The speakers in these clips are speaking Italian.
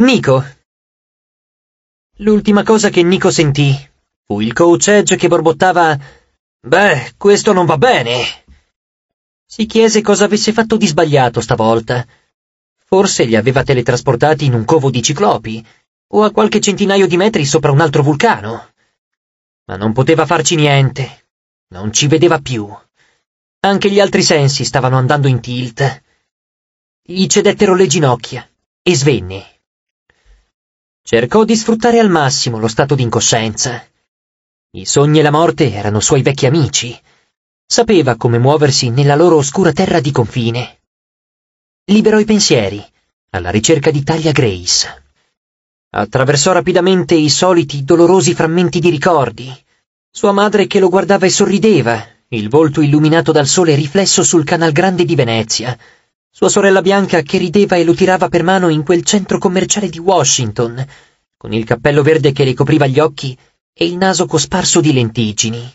Nico. L'ultima cosa che Nico sentì fu il coach Edge che borbottava Beh, questo non va bene. Si chiese cosa avesse fatto di sbagliato stavolta. Forse li aveva teletrasportati in un covo di ciclopi, o a qualche centinaio di metri sopra un altro vulcano. Ma non poteva farci niente. Non ci vedeva più. Anche gli altri sensi stavano andando in tilt. Gli cedettero le ginocchia e svenne. Cercò di sfruttare al massimo lo stato di incoscienza. I sogni e la morte erano suoi vecchi amici. Sapeva come muoversi nella loro oscura terra di confine. Liberò i pensieri, alla ricerca di Talia Grace. Attraversò rapidamente i soliti dolorosi frammenti di ricordi. Sua madre che lo guardava e sorrideva, il volto illuminato dal sole riflesso sul canal grande di Venezia. Sua sorella bianca che rideva e lo tirava per mano in quel centro commerciale di Washington, con il cappello verde che le copriva gli occhi e il naso cosparso di lentiggini.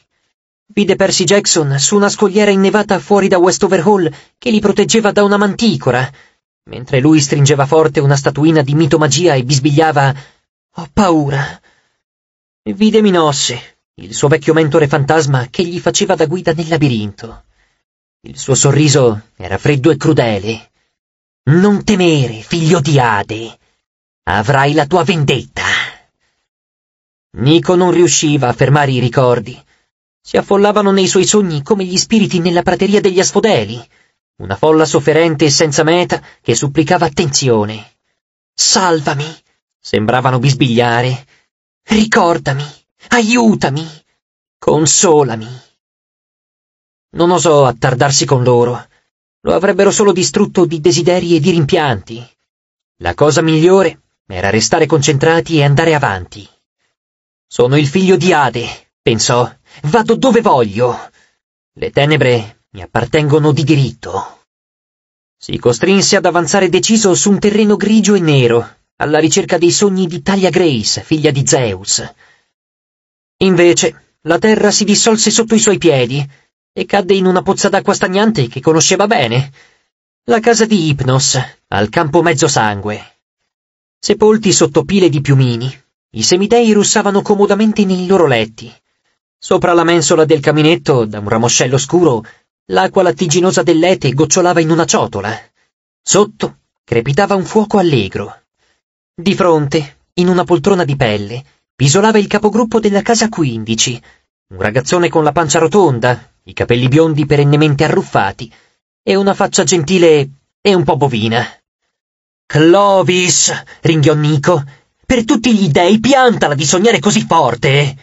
Vide Percy Jackson su una scogliera innevata fuori da Westover Hall che li proteggeva da una manticora, mentre lui stringeva forte una statuina di mitomagia e bisbigliava Ho paura. Vide Minosse, il suo vecchio mentore fantasma che gli faceva da guida nel labirinto. Il suo sorriso era freddo e crudele. Non temere, figlio di Ade. Avrai la tua vendetta. Nico non riusciva a fermare i ricordi. Si affollavano nei suoi sogni come gli spiriti nella prateria degli asfodeli, una folla sofferente e senza meta che supplicava attenzione. Salvami! Sembravano bisbigliare. Ricordami! Aiutami! Consolami! Non osò attardarsi con loro. Lo avrebbero solo distrutto di desideri e di rimpianti. La cosa migliore era restare concentrati e andare avanti. Sono il figlio di Ade, pensò. Vado dove voglio. Le tenebre mi appartengono di diritto. Si costrinse ad avanzare deciso su un terreno grigio e nero, alla ricerca dei sogni di Talia Grace, figlia di Zeus. Invece, la terra si dissolse sotto i suoi piedi e cadde in una pozza d'acqua stagnante che conosceva bene. La casa di Hypnos, al campo mezzo sangue. Sepolti sotto pile di piumini, i semidei russavano comodamente nei loro letti. Sopra la mensola del caminetto, da un ramoscello scuro, l'acqua lattiginosa dell'ete gocciolava in una ciotola. Sotto crepitava un fuoco allegro. Di fronte, in una poltrona di pelle, pisolava il capogruppo della casa quindici, un ragazzone con la pancia rotonda, i capelli biondi perennemente arruffati, e una faccia gentile e un po' bovina. Clovis! ringhiò Nico per tutti gli dei, piantala di sognare così forte!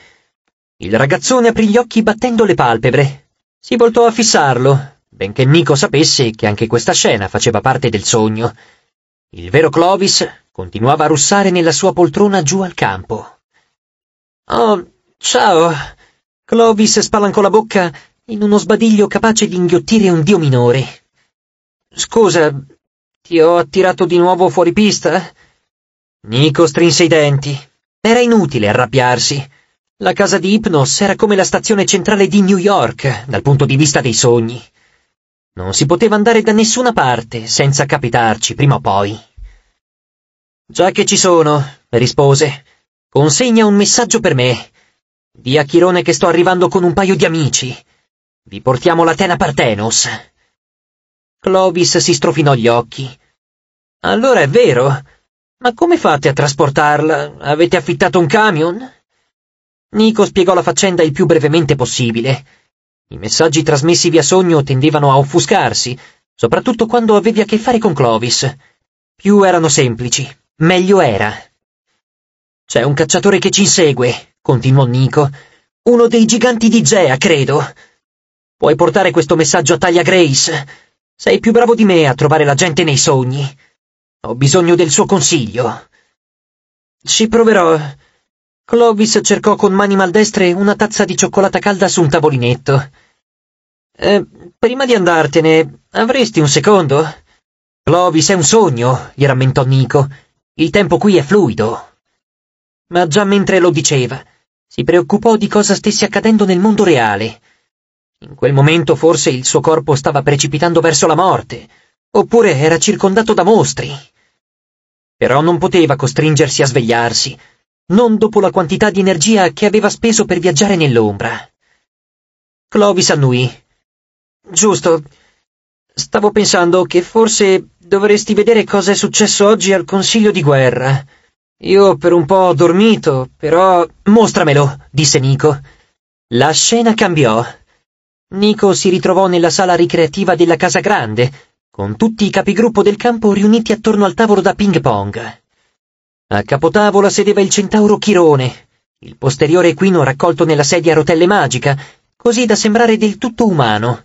Il ragazzone aprì gli occhi battendo le palpebre. Si voltò a fissarlo, benché Nico sapesse che anche questa scena faceva parte del sogno. Il vero Clovis continuava a russare nella sua poltrona giù al campo. Oh, ciao! Clovis spalancò la bocca in uno sbadiglio capace di inghiottire un dio minore. Scusa, ti ho attirato di nuovo fuori pista? Nico strinse i denti. Era inutile arrabbiarsi. La casa di Hypnos era come la stazione centrale di New York, dal punto di vista dei sogni. Non si poteva andare da nessuna parte senza capitarci prima o poi. Già che ci sono, rispose, consegna un messaggio per me. Di a Chirone che sto arrivando con un paio di amici. Vi portiamo l'Atena Partenos. Clovis si strofinò gli occhi. Allora è vero. Ma come fate a trasportarla? Avete affittato un camion? Nico spiegò la faccenda il più brevemente possibile. I messaggi trasmessi via sogno tendevano a offuscarsi, soprattutto quando avevi a che fare con Clovis. Più erano semplici, meglio era. C'è un cacciatore che ci insegue, continuò Nico. Uno dei giganti di Gea, credo. Puoi portare questo messaggio a Talia Grace. Sei più bravo di me a trovare la gente nei sogni. Ho bisogno del suo consiglio. Ci proverò. Clovis cercò con mani maldestre una tazza di cioccolata calda su un tavolinetto. Eh, prima di andartene, avresti un secondo? Clovis è un sogno, gli rammentò Nico. Il tempo qui è fluido. Ma già mentre lo diceva, si preoccupò di cosa stesse accadendo nel mondo reale. In quel momento forse il suo corpo stava precipitando verso la morte, oppure era circondato da mostri. però non poteva costringersi a svegliarsi, non dopo la quantità di energia che aveva speso per viaggiare nell'ombra. Clovis annui. Giusto. Stavo pensando che forse dovresti vedere cosa è successo oggi al Consiglio di guerra. Io per un po' ho dormito, però... Mostramelo, disse Nico. La scena cambiò. Nico si ritrovò nella sala ricreativa della Casa Grande, con tutti i capigruppo del campo riuniti attorno al tavolo da ping pong. A capotavola sedeva il centauro Chirone, il posteriore equino raccolto nella sedia a rotelle magica, così da sembrare del tutto umano.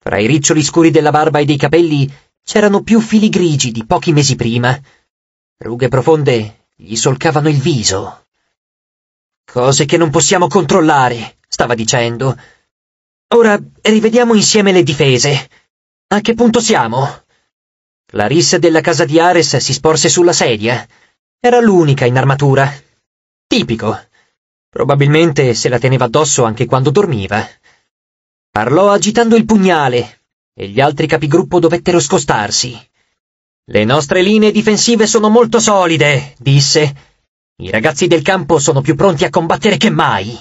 Fra i riccioli scuri della barba e dei capelli c'erano più fili grigi di pochi mesi prima. Rughe profonde gli solcavano il viso. Cose che non possiamo controllare, stava dicendo. Ora rivediamo insieme le difese. A che punto siamo? Clarisse della casa di Ares si sporse sulla sedia. Era l'unica in armatura. Tipico. Probabilmente se la teneva addosso anche quando dormiva. Parlò agitando il pugnale e gli altri capigruppo dovettero scostarsi. Le nostre linee difensive sono molto solide, disse. I ragazzi del campo sono più pronti a combattere che mai.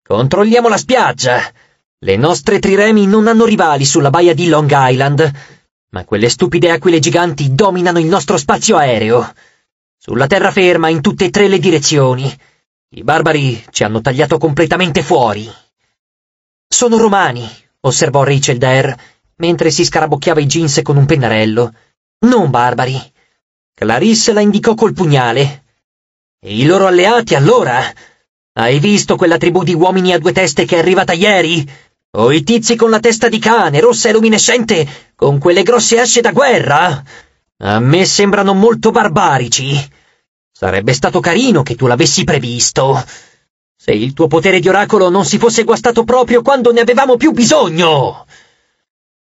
Controlliamo la spiaggia. Le nostre triremi non hanno rivali sulla baia di Long Island, ma quelle stupide aquile giganti dominano il nostro spazio aereo. Sulla terraferma in tutte e tre le direzioni. I barbari ci hanno tagliato completamente fuori. Sono romani, osservò Rachel Dare, mentre si scarabocchiava i jeans con un pennarello. Non barbari. Clarisse la indicò col pugnale. E i loro alleati, allora? Hai visto quella tribù di uomini a due teste che è arrivata ieri? O i tizi con la testa di cane, rossa e luminescente, con quelle grosse asce da guerra? A me sembrano molto barbarici. Sarebbe stato carino che tu l'avessi previsto. Se il tuo potere di oracolo non si fosse guastato proprio quando ne avevamo più bisogno.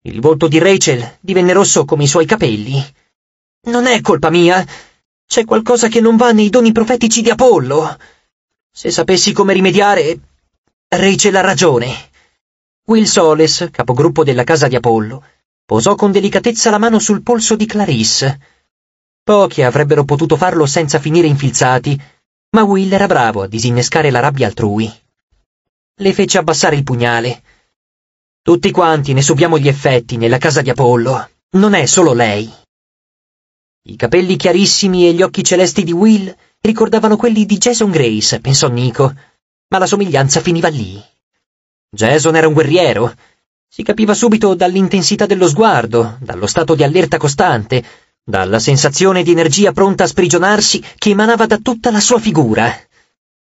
Il volto di Rachel divenne rosso come i suoi capelli. Non è colpa mia. C'è qualcosa che non va nei doni profetici di Apollo. Se sapessi come rimediare... Rachel ha ragione. Will Soles, capogruppo della casa di Apollo, posò con delicatezza la mano sul polso di Clarisse. Pochi avrebbero potuto farlo senza finire infilzati, ma Will era bravo a disinnescare la rabbia altrui. Le fece abbassare il pugnale. Tutti quanti ne subiamo gli effetti nella casa di Apollo. Non è solo lei. I capelli chiarissimi e gli occhi celesti di Will ricordavano quelli di Jason Grace, pensò Nico, ma la somiglianza finiva lì. Jason era un guerriero. Si capiva subito dall'intensità dello sguardo, dallo stato di allerta costante, dalla sensazione di energia pronta a sprigionarsi che emanava da tutta la sua figura.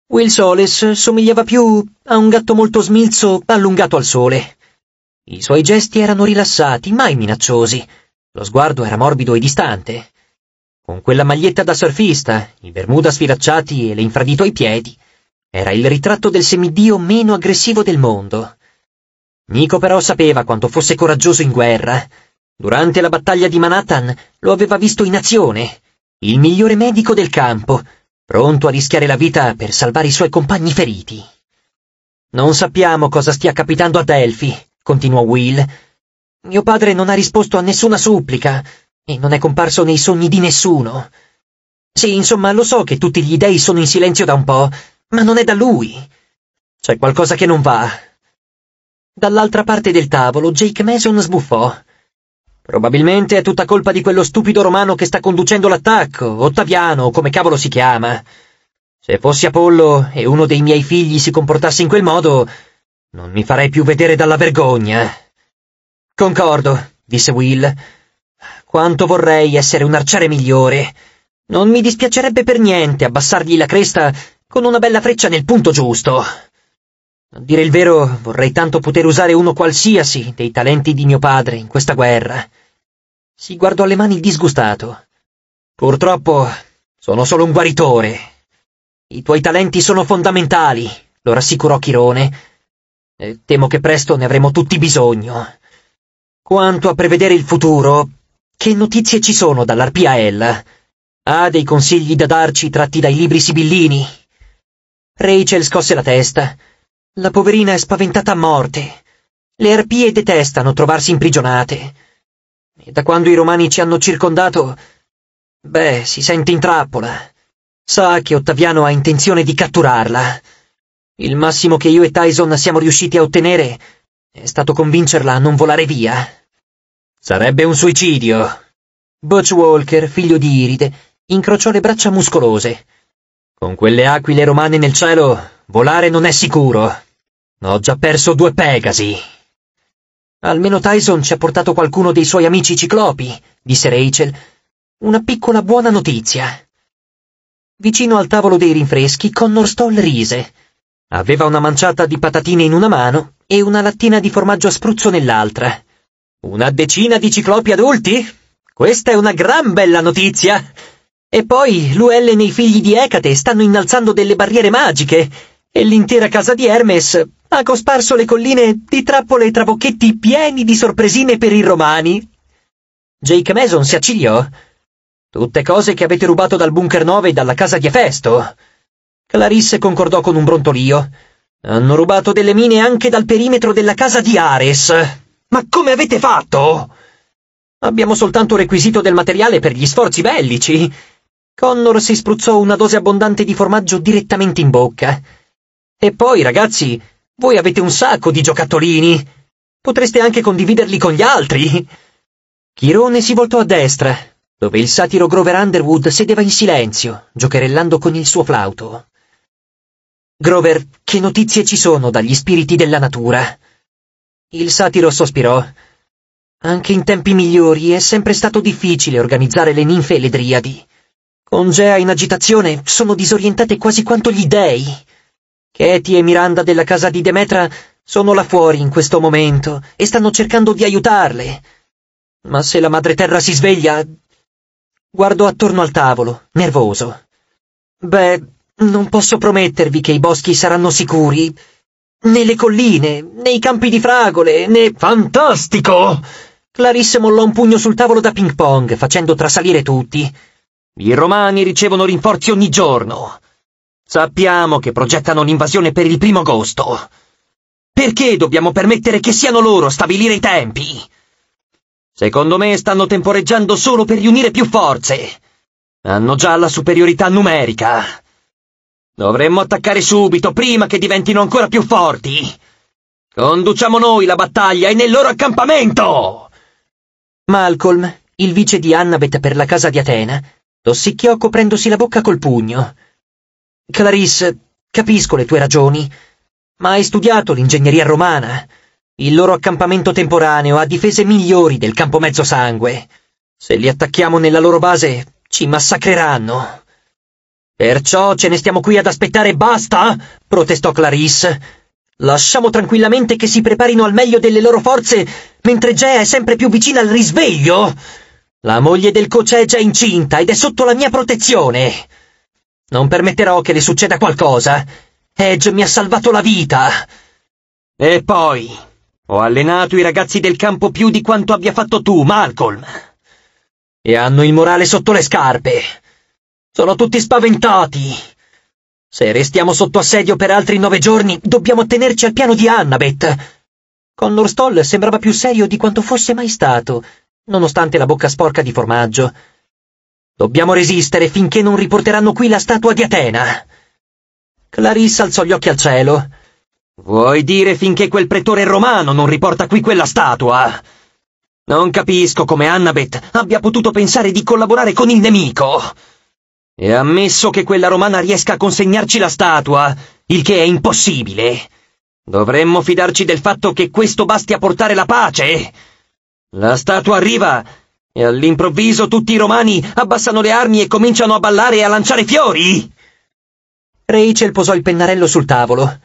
Will Soles somigliava più a un gatto molto smilzo allungato al sole. I suoi gesti erano rilassati, mai minacciosi. Lo sguardo era morbido e distante. Con quella maglietta da surfista, i bermuda sfilacciati e le infradito ai piedi, era il ritratto del semidio meno aggressivo del mondo. Nico però sapeva quanto fosse coraggioso in guerra. Durante la battaglia di Manhattan lo aveva visto in azione, il migliore medico del campo, pronto a rischiare la vita per salvare i suoi compagni feriti. Non sappiamo cosa stia capitando a Delphi, continuò Will. Mio padre non ha risposto a nessuna supplica e non è comparso nei sogni di nessuno. Sì, insomma, lo so che tutti gli dei sono in silenzio da un po', ma non è da lui. C'è qualcosa che non va. Dall'altra parte del tavolo Jake Mason sbuffò. Probabilmente è tutta colpa di quello stupido romano che sta conducendo l'attacco, Ottaviano, o come cavolo si chiama. Se fossi Apollo e uno dei miei figli si comportasse in quel modo, non mi farei più vedere dalla vergogna. Concordo, disse Will. Quanto vorrei essere un arciere migliore. Non mi dispiacerebbe per niente abbassargli la cresta con una bella freccia nel punto giusto. A dire il vero, vorrei tanto poter usare uno qualsiasi dei talenti di mio padre in questa guerra. Si guardò alle mani disgustato. Purtroppo sono solo un guaritore. I tuoi talenti sono fondamentali, lo rassicurò Chirone. E temo che presto ne avremo tutti bisogno. Quanto a prevedere il futuro, che notizie ci sono dall'Arpia Ha dei consigli da darci tratti dai libri sibillini? Rachel scosse la testa. La poverina è spaventata a morte. Le arpie detestano trovarsi imprigionate. E da quando i romani ci hanno circondato, Beh, si sente in trappola. Sa che Ottaviano ha intenzione di catturarla. Il massimo che io e Tyson siamo riusciti a ottenere è stato convincerla a non volare via. Sarebbe un suicidio. Butch Walker, figlio di Iride, incrociò le braccia muscolose. Con quelle aquile romane nel cielo, volare non è sicuro. Ho già perso due Pegasi. Almeno Tyson ci ha portato qualcuno dei suoi amici ciclopi, disse Rachel. Una piccola buona notizia. Vicino al tavolo dei rinfreschi, Connor Stoll rise. Aveva una manciata di patatine in una mano e una lattina di formaggio a spruzzo nell'altra. Una decina di ciclopi adulti? Questa è una gran bella notizia! E poi Luellen e i figli di Ecate stanno innalzando delle barriere magiche e l'intera casa di Hermes ha cosparso le colline di trappole e trabocchetti pieni di sorpresine per i romani. Jake Mason si accigliò. Tutte cose che avete rubato dal bunker 9 e dalla casa di Efesto. Clarisse concordò con un brontolio. Hanno rubato delle mine anche dal perimetro della casa di Ares. Ma come avete fatto? Abbiamo soltanto requisito del materiale per gli sforzi bellici. Connor si spruzzò una dose abbondante di formaggio direttamente in bocca. E poi, ragazzi, voi avete un sacco di giocattolini. Potreste anche condividerli con gli altri. Chirone si voltò a destra, dove il satiro Grover Underwood sedeva in silenzio, giocherellando con il suo flauto. Grover, che notizie ci sono dagli spiriti della natura? Il satiro sospirò. Anche in tempi migliori è sempre stato difficile organizzare le ninfe e le driadi. Con Gea in agitazione sono disorientate quasi quanto gli dei. Katie e Miranda della casa di Demetra sono là fuori in questo momento e stanno cercando di aiutarle. Ma se la madre terra si sveglia... Guardo attorno al tavolo, nervoso. Beh, non posso promettervi che i boschi saranno sicuri, né le colline, né i campi di fragole, né... Fantastico! Clarisse mollò un pugno sul tavolo da ping pong, facendo trasalire tutti. I romani ricevono rinforzi ogni giorno. Sappiamo che progettano l'invasione per il primo agosto. Perché dobbiamo permettere che siano loro a stabilire i tempi? Secondo me stanno temporeggiando solo per riunire più forze. Hanno già la superiorità numerica. Dovremmo attaccare subito, prima che diventino ancora più forti. Conduciamo noi la battaglia e nel loro accampamento! Malcolm, il vice di Annabeth per la casa di Atena, tossicchiò coprendosi la bocca col pugno. Clarisse, capisco le tue ragioni, ma hai studiato l'ingegneria romana. Il loro accampamento temporaneo ha difese migliori del campo mezzo sangue. Se li attacchiamo nella loro base, ci massacreranno. Perciò ce ne stiamo qui ad aspettare e basta? protestò Clarisse. Lasciamo tranquillamente che si preparino al meglio delle loro forze, mentre Gea è sempre più vicina al risveglio. La moglie del coach è già incinta ed è sotto la mia protezione. Non permetterò che le succeda qualcosa. Edge mi ha salvato la vita. E poi, ho allenato i ragazzi del campo più di quanto abbia fatto tu, Malcolm. E hanno il morale sotto le scarpe. Sono tutti spaventati. Se restiamo sotto assedio per altri nove giorni, dobbiamo tenerci al piano di Annabeth. Connor Stoll sembrava più serio di quanto fosse mai stato, nonostante la bocca sporca di formaggio. Dobbiamo resistere finché non riporteranno qui la statua di Atena. Clarissa alzò gli occhi al cielo. Vuoi dire finché quel pretore romano non riporta qui quella statua? Non capisco come Annabeth abbia potuto pensare di collaborare con il nemico. E ammesso che quella romana riesca a consegnarci la statua, il che è impossibile, dovremmo fidarci del fatto che questo basti a portare la pace. La statua arriva e all'improvviso tutti i romani abbassano le armi e cominciano a ballare e a lanciare fiori. Rachel posò il pennarello sul tavolo.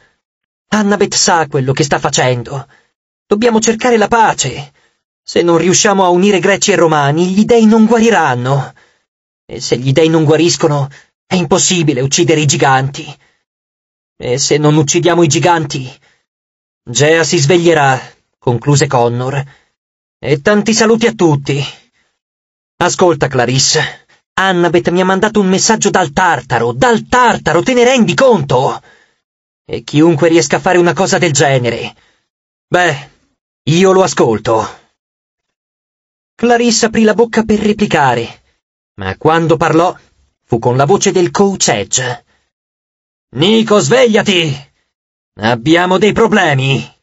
Annabeth sa quello che sta facendo. Dobbiamo cercare la pace. Se non riusciamo a unire greci e romani, gli dei non guariranno. E se gli dei non guariscono, è impossibile uccidere i giganti. E se non uccidiamo i giganti, Gea si sveglierà, concluse Connor. E tanti saluti a tutti. Ascolta, Clarisse. Annabeth mi ha mandato un messaggio dal Tartaro, dal Tartaro, te ne rendi conto? E chiunque riesca a fare una cosa del genere. Beh, io lo ascolto. Clarisse aprì la bocca per replicare Ma quando parlò, fu con la voce del coach Edge. Nico, svegliati! Abbiamo dei problemi!